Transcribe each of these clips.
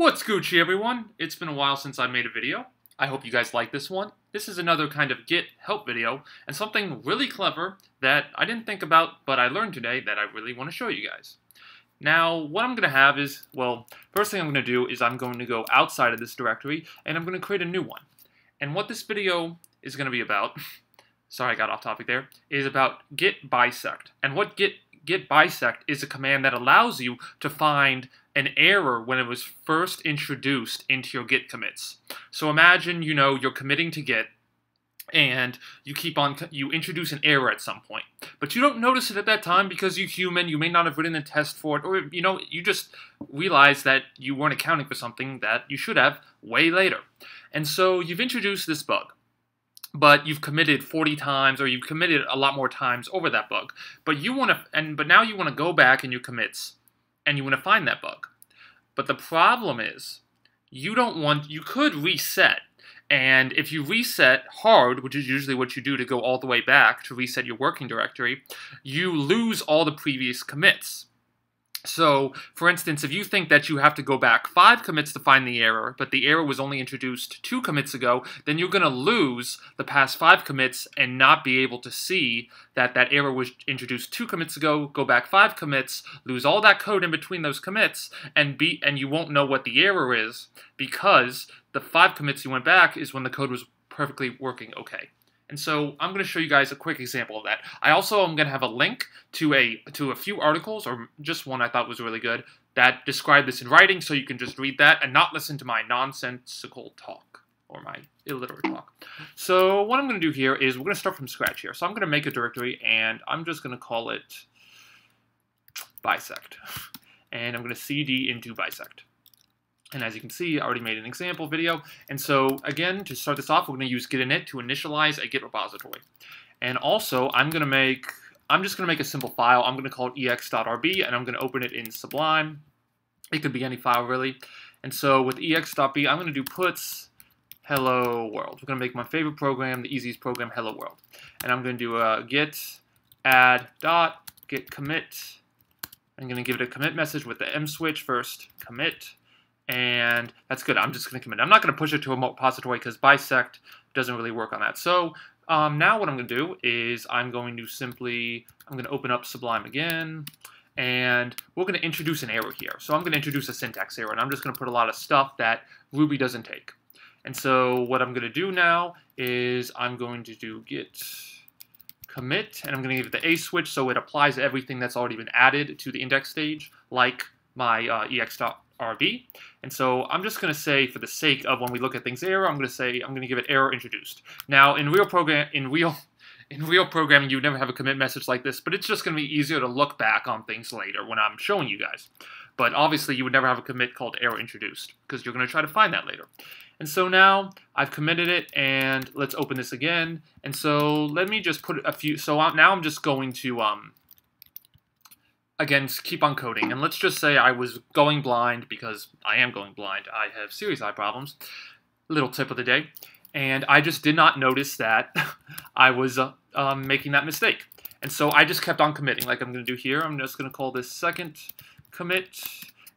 What's Gucci everyone? It's been a while since I made a video. I hope you guys like this one. This is another kind of Git help video, and something really clever that I didn't think about, but I learned today that I really want to show you guys. Now, what I'm going to have is, well, first thing I'm going to do is I'm going to go outside of this directory, and I'm going to create a new one. And what this video is going to be about, sorry I got off topic there, is about git bisect. And what git git bisect is a command that allows you to find an error when it was first introduced into your git commits. So imagine, you know, you're committing to git and you keep on you introduce an error at some point but you don't notice it at that time because you're human you may not have written a test for it or you know you just realize that you weren't accounting for something that you should have way later and so you've introduced this bug but you've committed 40 times or you've committed a lot more times over that bug. But you want to and but now you want to go back in your commits and you want to find that bug. But the problem is you don't want you could reset and if you reset hard, which is usually what you do to go all the way back to reset your working directory, you lose all the previous commits. So, for instance, if you think that you have to go back five commits to find the error, but the error was only introduced two commits ago, then you're going to lose the past five commits and not be able to see that that error was introduced two commits ago, go back five commits, lose all that code in between those commits, and be and you won't know what the error is because the five commits you went back is when the code was perfectly working okay. And so I'm going to show you guys a quick example of that. I also am going to have a link to a to a few articles, or just one I thought was really good, that describe this in writing, so you can just read that and not listen to my nonsensical talk, or my illiterate talk. So what I'm going to do here is we're going to start from scratch here. So I'm going to make a directory, and I'm just going to call it bisect. And I'm going to cd into bisect. And as you can see, I already made an example video. And so again, to start this off, we're going to use git init to initialize a git repository. And also, I'm going to make, I'm just going to make a simple file. I'm going to call it ex.rb, and I'm going to open it in Sublime. It could be any file, really. And so with ex.b, I'm going to do puts hello world. We're going to make my favorite program, the easiest program, hello world. And I'm going to do a git add dot git commit. I'm going to give it a commit message with the m switch first, commit and that's good. I'm just going to commit. I'm not going to push it to a repository because bisect doesn't really work on that. So um, now what I'm going to do is I'm going to simply, I'm going to open up Sublime again, and we're going to introduce an error here. So I'm going to introduce a syntax error, and I'm just going to put a lot of stuff that Ruby doesn't take. And so what I'm going to do now is I'm going to do git commit, and I'm going to give it the A switch so it applies everything that's already been added to the index stage, like my uh, ex RB. And so I'm just going to say, for the sake of when we look at things error, I'm going to say I'm going to give it error introduced. Now, in real program, in real in real programming, you would never have a commit message like this, but it's just going to be easier to look back on things later when I'm showing you guys. But obviously, you would never have a commit called error introduced because you're going to try to find that later. And so now I've committed it, and let's open this again. And so let me just put a few. So now I'm just going to um, again, keep on coding. And let's just say I was going blind because I am going blind. I have serious eye problems. Little tip of the day. And I just did not notice that I was uh, um, making that mistake. And so I just kept on committing like I'm going to do here. I'm just going to call this second commit.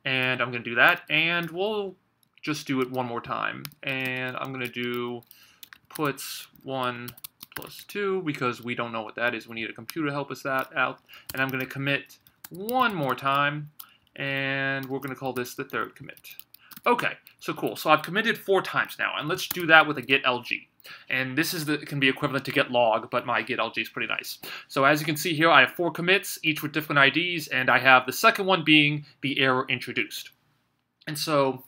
And I'm going to do that. And we'll just do it one more time. And I'm going to do puts 1 plus 2 because we don't know what that is. We need a computer to help us that out. And I'm going to commit one more time, and we're going to call this the third commit. Okay, so cool. So I've committed four times now, and let's do that with a git lg. And this is the can be equivalent to git log, but my git lg is pretty nice. So as you can see here, I have four commits, each with different IDs, and I have the second one being the error introduced. And so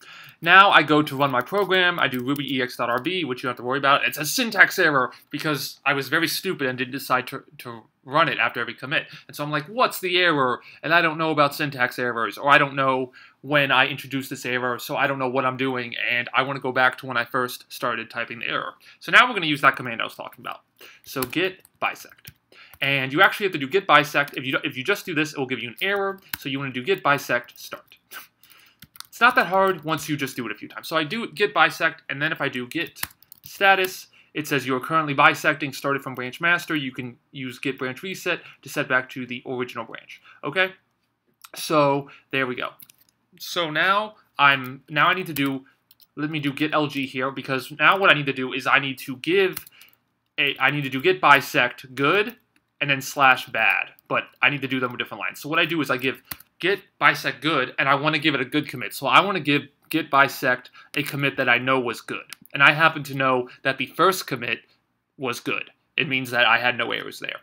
now I go to run my program, I do rubyex.rb, which you don't have to worry about. It's a syntax error because I was very stupid and didn't decide to, to run it after every commit. And so I'm like, what's the error? And I don't know about syntax errors, or I don't know when I introduced this error, so I don't know what I'm doing, and I want to go back to when I first started typing the error. So now we're going to use that command I was talking about. So git bisect. And you actually have to do git bisect. If you, if you just do this, it will give you an error. So you want to do git bisect start. It's not that hard once you just do it a few times. So I do git bisect, and then if I do git status, it says you are currently bisecting started from branch master. You can use git branch reset to set back to the original branch. Okay? So there we go. So now I'm now I need to do let me do git LG here because now what I need to do is I need to give a I need to do git bisect good and then slash bad, but I need to do them with different lines. So what I do is I give git bisect good and I want to give it a good commit. So I want to give git bisect a commit that I know was good. And I happen to know that the first commit was good. It means that I had no errors there.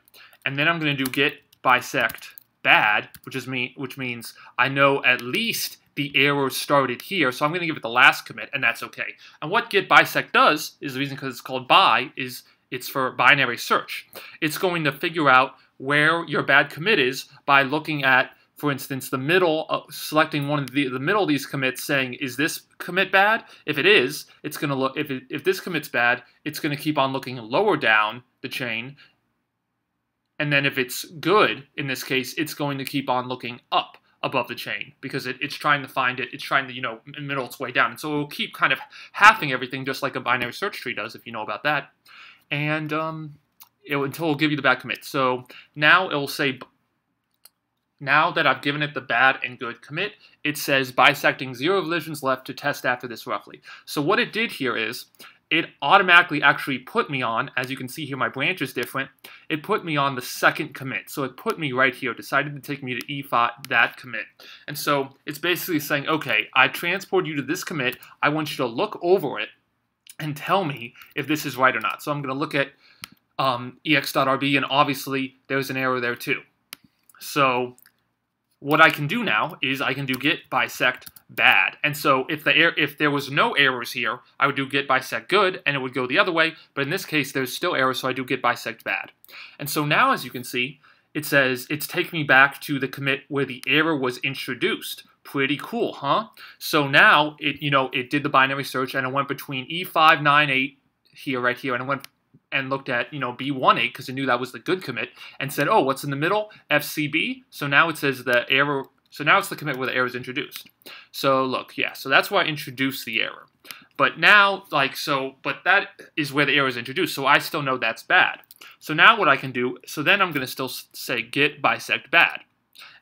And then I'm going to do git bisect bad, which is me which means I know at least the error started here, so I'm going to give it the last commit, and that's okay. And what git bisect does, is the reason because it's called bi, is it's for binary search. It's going to figure out where your bad commit is by looking at, for instance, the middle, uh, selecting one of the, the middle of these commits saying, is this commit bad? If it is, it's going to look, if, it, if this commit's bad, it's going to keep on looking lower down the chain. And then if it's good, in this case, it's going to keep on looking up above the chain because it, it's trying to find it, it's trying to, you know, middle its way down. And so it will keep kind of halving everything just like a binary search tree does, if you know about that. And um, it, will, until it'll give you the bad commit. So now it will say, now that I've given it the bad and good commit, it says bisecting zero revisions left to test after this roughly. So what it did here is it automatically actually put me on, as you can see here, my branch is different, it put me on the second commit. So it put me right here, decided to take me to E5, that commit. And so it's basically saying, okay, I transport you to this commit, I want you to look over it and tell me if this is right or not. So I'm going to look at um, ex.rb, and obviously there's an error there too. So what I can do now is I can do git bisect bad. And so if the er if there was no errors here, I would do git bisect good, and it would go the other way. But in this case, there's still errors, so I do git bisect bad. And so now, as you can see, it says it's taking me back to the commit where the error was introduced. Pretty cool, huh? So now it you know it did the binary search and it went between E598 here, right here, and it went and looked at you know B18 because it knew that was the good commit and said, oh, what's in the middle? FCB. So now it says the error so now it's the commit where the error is introduced. So look, yeah, so that's why I introduced the error. But now, like, so, but that is where the error is introduced, so I still know that's bad. So now what I can do, so then I'm going to still say git bisect bad.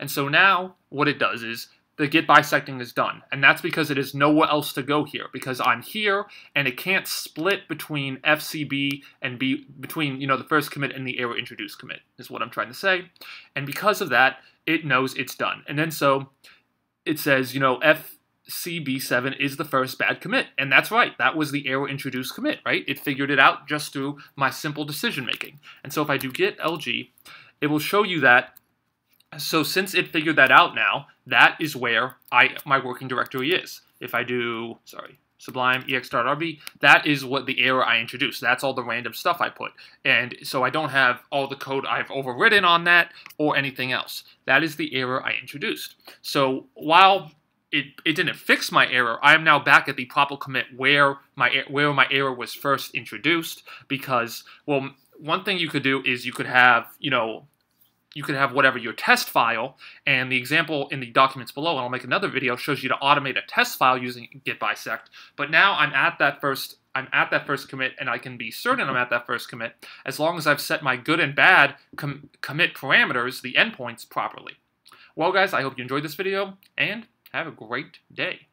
And so now what it does is the git bisecting is done. And that's because it is nowhere else to go here because I'm here and it can't split between FCB and B between, you know, the first commit and the error introduced commit is what I'm trying to say. And because of that, it knows it's done. And then so it says, you know, FCB7 is the first bad commit. And that's right. That was the error introduced commit, right? It figured it out just through my simple decision making. And so if I do git LG, it will show you that. So since it figured that out now, that is where I my working directory is. If I do, sorry, Sublime ex.rb, that is what the error I introduced. That's all the random stuff I put. And so I don't have all the code I've overwritten on that or anything else. That is the error I introduced. So while it, it didn't fix my error, I am now back at the proper commit where my er, where my error was first introduced because, well, one thing you could do is you could have, you know, you could have whatever your test file, and the example in the documents below, and I'll make another video, shows you to automate a test file using git bisect. But now I'm at that first I'm at that first commit, and I can be certain I'm at that first commit as long as I've set my good and bad com commit parameters, the endpoints, properly. Well, guys, I hope you enjoyed this video, and have a great day.